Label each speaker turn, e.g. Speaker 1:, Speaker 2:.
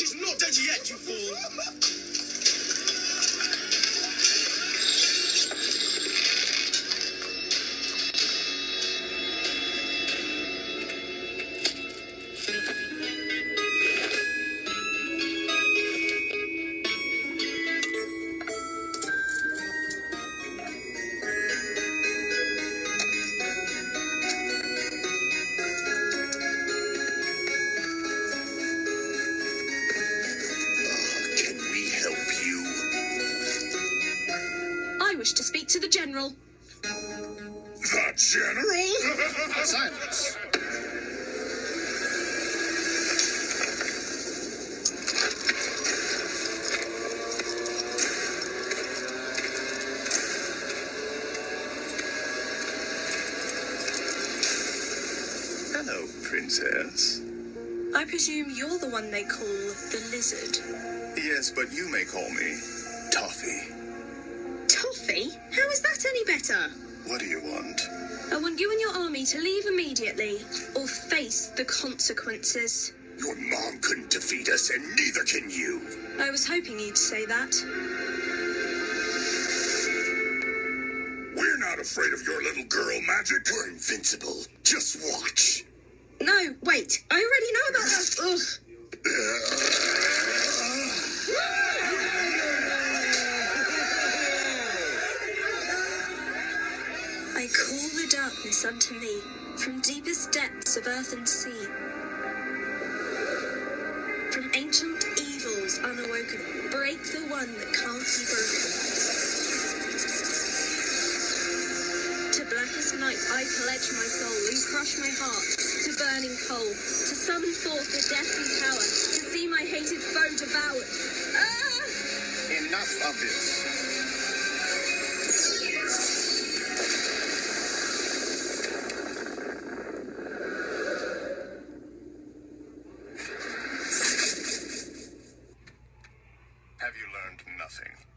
Speaker 1: She's not dead yet, you fool. I wish to speak to the General.
Speaker 2: The General?
Speaker 3: Silence.
Speaker 2: Hello, Princess.
Speaker 1: I presume you're the one they call the Lizard.
Speaker 2: Yes, but you may call me Toffee.
Speaker 1: How is that any better?
Speaker 2: What do you want?
Speaker 1: I want you and your army to leave immediately, or face the consequences.
Speaker 2: Your mom couldn't defeat us, and neither can you.
Speaker 1: I was hoping you'd say that.
Speaker 2: We're not afraid of your little girl magic. We're invincible. Just watch.
Speaker 1: No, wait. I already know about that. Ugh. I call the darkness unto me from deepest depths of earth and sea. From ancient evils unawoken, break the one that can't be broken. To blackest night I pledge my soul and crush my heart to burning coal, to summon forth the deathly power, to see my hated foe devoured. Ah!
Speaker 3: Enough of this.
Speaker 2: Nothing?